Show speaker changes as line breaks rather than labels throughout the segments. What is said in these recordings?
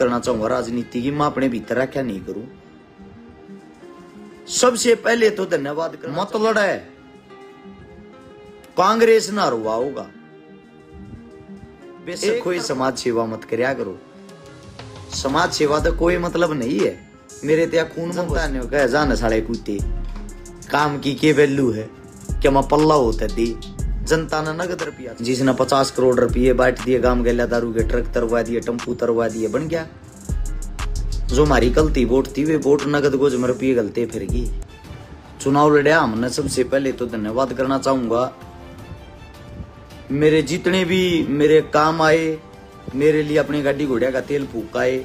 करना चाहूँगा राजनीति की मैं अपने भीतर रखा नहीं करूँ। सबसे पहले तो धन्यवाद कर मत लड़ा। कांग्रेस ना रुआ होगा बेशक कोई समाज सेवा मत करया करो। समाज सेवा तो कोई मतलब नहीं है। मेरे त्या खून बनता नहीं होगा जान साले कुत्ते काम की के वैल्यू है? क्या मैं पल्ला होता दी? जनता ने नगद रुपया जिसने पचास करोड़ रुपये बांट दिए गाँव गैला दारू के ट्रक तरवा दिए टम्पू तरवा दिए, बन गया। जो हमारी गलती वोट थी, वे वोट नगद गोज में रुपये गलते फिर गई चुनाव लड़या हमने सबसे पहले तो धन्यवाद करना चाहूँगा। मेरे जितने भी मेरे काम आए, मेरे लिए अपनी गाड़ी घोड़िया का तेल फूकाए,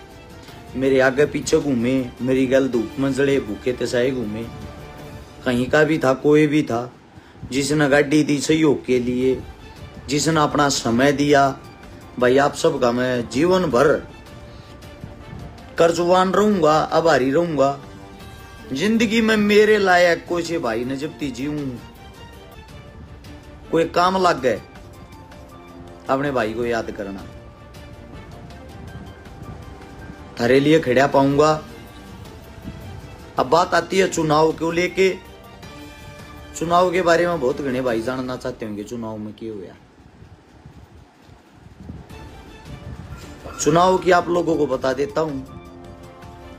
मेरे आगे पीछे घूमे, मेरी गल धूप में जड़े भूखे तसाए घूमे। कहीं का भी था, कोई भी था जिसने गाड़ी दी सहयोग के लिए, जिसने अपना समय दिया, भाई आप सबका मैं जीवन भर कर्जवान रहूँगा, आभारी रहूँगा। ज़िंदगी में मेरे लायक से भाई ने जबती जीऊं। कोई काम लग गए अपने भाई को याद करना। थारे लिए खड़ा पाऊँगा। अब बात आती है चुनाव को लेके चुनाव के बारे में बहुत घने भाई जानना चाहते होंगे, चुनाव में क्या हुआ चुनाव की आप लोगों को बता देता हूँ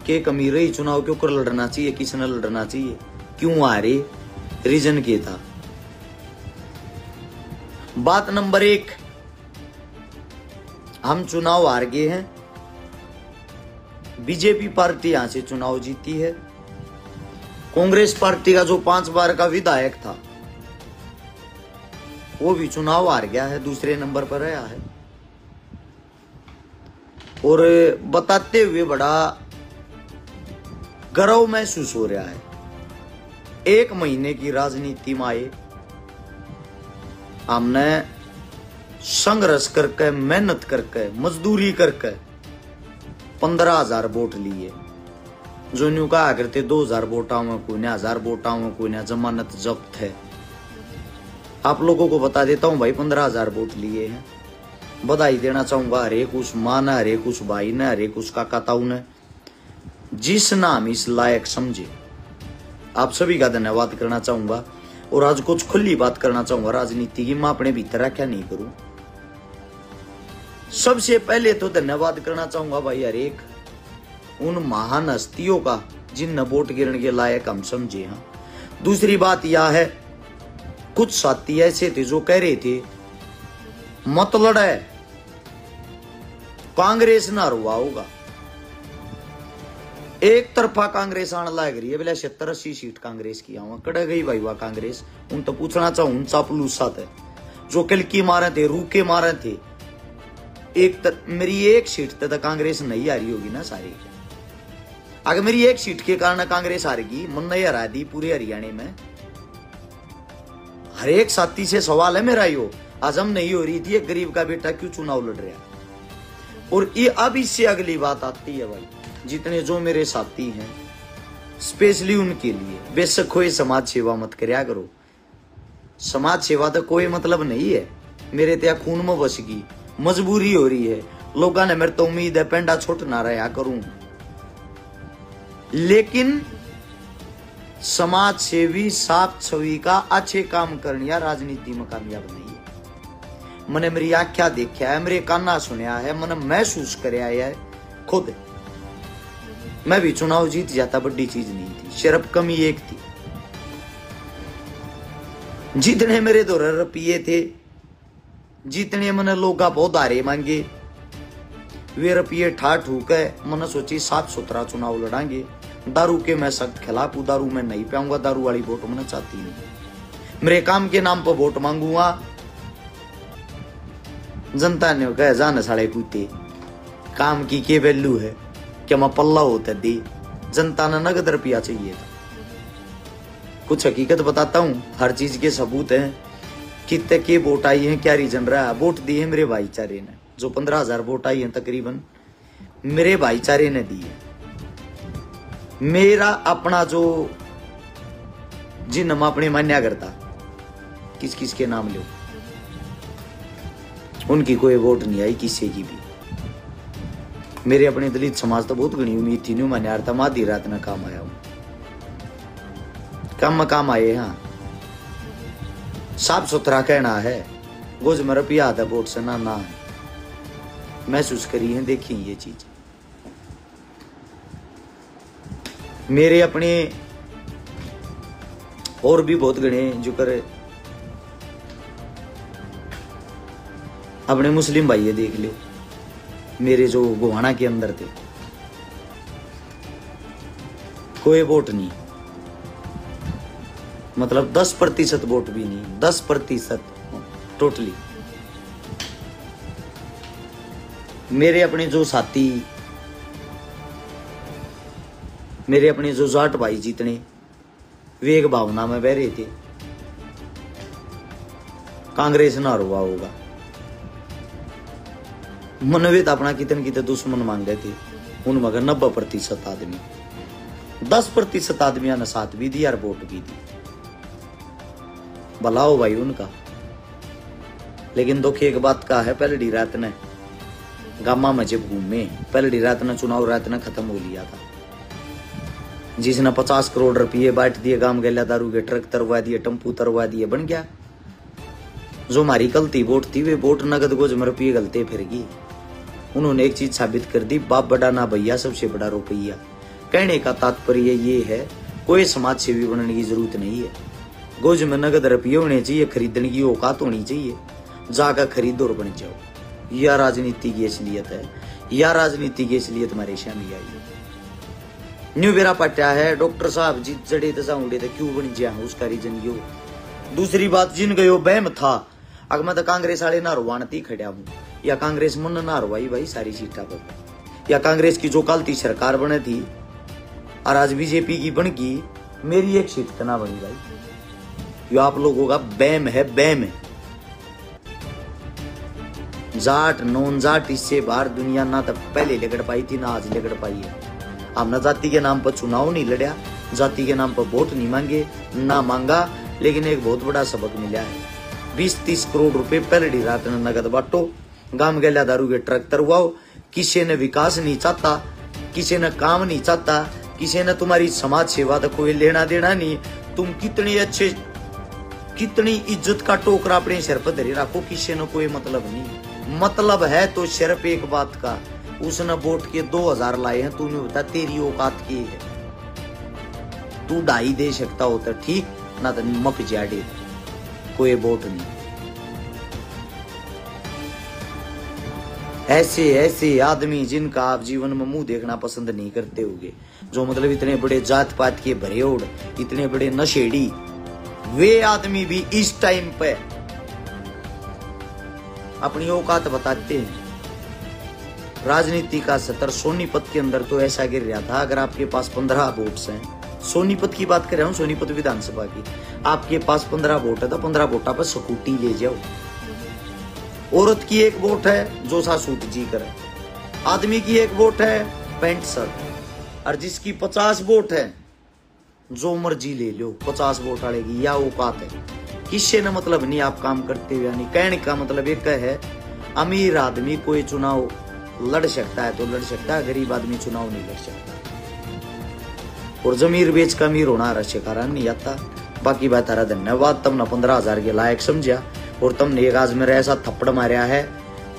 के कमी रही चुनाव के ऊपर लड़ना चाहिए किसने लड़ना चाहिए। क्यों आ रहे? रीजन के था। बात नंबर एक, हम चुनाव हार गए हैं। बीजेपी पार्टी यहाँ से चुनाव जीती है। कांग्रेस पार्टी का जो पाँच बार का विधायक था, वो भी चुनाव हार गया है, दूसरे नंबर पर आया है। और बताते हुए बड़ा गर्व महसूस हो रहा है, एक महीने की राजनीति में आए, हमने संघर्ष करके, मेहनत करके, मजदूरी करके पंद्रह हज़ार वोट लिए। जो न्यू कहा करते दो हज़ार कोई ने हज़ार कोई ने जमानत जब्त है। आप लोगों को बता देता हूँ भाई, पंद्रह हज़ार वोट लिए हैं। बधाई देना चाहूँगा हरेक उस माँ ने हरेक उस भाई ने हरेक उस काका ताऊ ने। जिस नाम इस लायक समझे। आप सभी का धन्यवाद करना चाहूँगा और आज कुछ खुली बात करना चाहूँगा। राजनीति की मैं अपने भीतर रखा नहीं करूँ। सबसे पहले तो धन्यवाद करना चाहूँगा भाई हरेक उन महान हस्तियों का जिन वोट गिरने के लायक हम समझे हाँ। दूसरी बात यह है कुछ साथी ऐसे थे जो कह रहे थे मत लड़े कांग्रेस ना रुआ होगा। एक तरफा कांग्रेस आने लग रही है बोले सत्तर अस्सी सीट कांग्रेस की आवा कड़ गई भाई वाह कांग्रेस। उन तो पूछना चाहूँ चापलूसा थे जो किलकी मारे थे रूके मारे थे। एक तर, मेरी एक सीट तक तो कांग्रेस नहीं आ रही होगी ना सारी। अगर मेरी एक सीट के कारण कांग्रेस हारेगी मन नहीं हरा दी पूरे हरियाणा में। हर एक साथी से सवाल है मेरा यो, आज़म नहीं हो रही थी, एक गरीब का बेटा क्यों चुनाव लड़ रहा और ये अब इससे अगली बात आती है भाई, जितने जो मेरे साथी हैं, स्पेशली उनके लिए, बेशक कोई समाज सेवा मत करया करो। समाज सेवा तो कोई मतलब नहीं है। मेरे त्या खून में बस गई, मजबूरी हो रही है। लोगों ने मेरे तो उम्मीद है, पेंडा छोट ना रहा करूँ। लेकिन समाज सेवी साफ़ छवि का अच्छे काम करने या राजनीति में कामयाब नहीं है। मैंने मेरी आख्या देखा है, मेरे काना सुनया है, मैंने महसूस कराया खुद। मैं भी चुनाव जीत जाता, बड़ी चीज़ नहीं थी, सिर्फ़ कमी एक थी। जितने मेरे दो रुपये थे, जितने मैंने लोग बहुत आरे मांगे। वे रुपये ठा ठूक है मैंने सोची साफ़ सुथरा चुनाव लड़ांगे। दारू के मैं सख्त खिलाफ हूँ, दारू मैं नहीं पाऊँगा दारू वाली वोट मैंने चाहती नहीं। मेरे काम के नाम पर वोट मांगूँगा। जनता ने कहा, जाने साढ़े कुत्ते, काम की के वैल्यू है? क्या मैं पल्ला होता दी? जनता ने नगद रुपया चाहिए था। कुछ हकीकत बताता हूँ, हर चीज़ के सबूत हैं। कितने के वोट आई है, क्या रीजन रहा? वोट दिए मेरे भाईचारे ने, जो पंद्रह हज़ार वोट आई है तकरीबन, मेरे भाईचारे ने दी है मेरा अपना जो जिन हम अपने मान्या करता, किस किस के नाम लो उनकी कोई वोट नहीं आई किसी की भी। मेरे अपने दलित समाज तो बहुत घनी उम्मीद थी, न्यू मैंने यार आधी रात में काम आया हूँ। कम काम आए हाँ साफ़ सुथरा कहना है गोज पिया था वोट से ना ना है। महसूस करी है, देखी ये चीज़। मेरे अपने और भी बहुत गणे जो करे अपने मुस्लिम भाई देख लियो। मेरे जो गोहाना के अंदर थे। कोई वोट नहीं। मतलब दस प्रतिशत वोट भी नहीं, दस प्रतिशत टोटली मेरे अपने जो साथी मेरे अपने जो जाट भाई जितने वे एक भावना में बह रहे थे। कांग्रेस ना रुआ होगा। मनवेद अपना कितने कितने दुश्मन मांग रहे थे। उन मगर नब्बे प्रतिशत आदमी। दस प्रतिशत आदमी ने साथ भी दी और वोट भी दी। भलाओ भाई उनका। लेकिन दुख एक बात का है, पहली रात ने गामा में जब घूमे, पहली रात ने चुनाव रात ने खत्म हो लिया था। जिसने पचास करोड़ रुपये बांट दिए, गाँव गैला दारू के ट्रक तरवा दिए टम्पू तरवा दिए, बन गया। जो हमारी गलती वोट थी, वे वोट नगद गोज में रुपये गलते फिर गई। उन्होंने एक चीज़ साबित कर दी, बाप बड़ा ना भैया, सबसे बड़ा रुपया। कहने का तात्पर्य ये है, कोई समाज सेवी बनने की ज़रूरत नहीं है। गोज में नगद रुपये होने चाहिए, खरीदने की औकात होनी चाहिए। जाकर खरीदो और बन जाओ। यह राजनीति की असलियत है। यह राजनीति की असलियत हमारे शामिल आई है। न्यू बेरा पट्या है, डॉक्टर साहब जी, जड़े दशा उड़े थे क्यों बन जा उसका रीजन यो दूसरी बात, जिन गयो बहम था अगर मैं तो कांग्रेस वाले ना रुवानती खड़ा हूँ। या कांग्रेस मन ना रुवाई भाई, सारी सीटा पर। या कांग्रेस की जो कल थी सरकार बने थी, और आज बीजेपी की बन गई, मेरी एक सीट ना बनी भाई। यो आप लोगों का बैम है बैम है। जाट, नॉन जाट, इससे बाहर दुनिया ना तो पहले लगड़ पाई थी, ना आज लगड़ पाई है। हमने जाति के नाम पर चुनाव नहीं लड़ा जाति के नाम पर वोट नहीं मांगे, ना मांगा, लेकिन एक बहुत बड़ा सबक मिला है। बीस तीस करोड़ रुपए पहले रात ने नगद बांटो, गाँव गैला दारू के ट्रक तरवाओ, किसी ने विकास नहीं चाहता, किसी ने काम नहीं चाहता, किसी ने तुम्हारी समाज सेवा तो कोई लेना देना नहीं, तुम कितने अच्छे, कितनी इज़्ज़त का टोकरा अपने सिर पर धरे रखो, किसी ने कोई मतलब नहीं। मतलब है तो सिर्फ़ एक बात का उसने वोट के दो हज़ार लाए हैं, तूने बता तेरी औकात की है। तू ढाई दे सकता हो तो ठीक, ना तो मक जाडे कोई वोट नहीं। ऐसे ऐसे आदमी जिनका आप जीवन में मुँह देखना पसंद नहीं करते होगे, जो मतलब इतने बड़े जात पात के भरेड़ इतने बड़े नशेड़ी, वे आदमी भी इस टाइम पे अपनी औकात बताते हैं। राजनीति का सतर सोनीपत के अंदर तो ऐसा गिर रहा था, अगर आपके पास पंद्रह वोट्स हैं। सोनीपत की बात कर रहा हूँ, सोनीपत विधानसभा की। आपके पास पंद्रह वोट है तो पंद्रह वोटा पर स्कूटी ले जाओ। औरत की एक वोट है, जो सा सूट जी करे। आदमी की एक वोट है, पेंट शर्ट। और जिसकी पचास वोट है, जो मर्ज़ी ले लो, पचास वोट की, या औकात है। किससे न मतलब नहीं आप काम करते हुए, यानी कहने का मतलब एक है, अमीर आदमी कोई चुनाव लड़ सकता है तो लड़ सकता है, गरीब आदमी चुनाव नहीं लड़ सकता। और जमीर बेच का अमीर होना रश्य कारण नहीं आता। बाकी बात तारा धन्यवाद, तुमने पंद्रह हज़ार के लायक समझा और तुमने एक आज मेरा ऐसा थप्पड़ मारा है,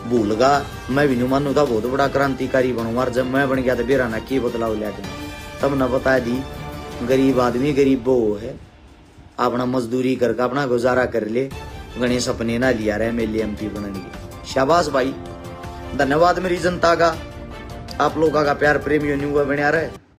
भूल गा। मैं भी नहीं मानू था बहुत बड़ा क्रांतिकारी बनूँगा। जब मैं बन गया तो बेरा ना की बदलाव लिया तुमने। बता दी, गरीब आदमी गरीब वो है। अपना मजदूरी करके अपना गुजारा कर ले। गणेश अपने ना लिया रहे, मेले एम पी बनने शाबाश भाई। धन्यवाद मेरी जनता का। आप लोगों का प्यार प्रेम यूँ बनिया रहे।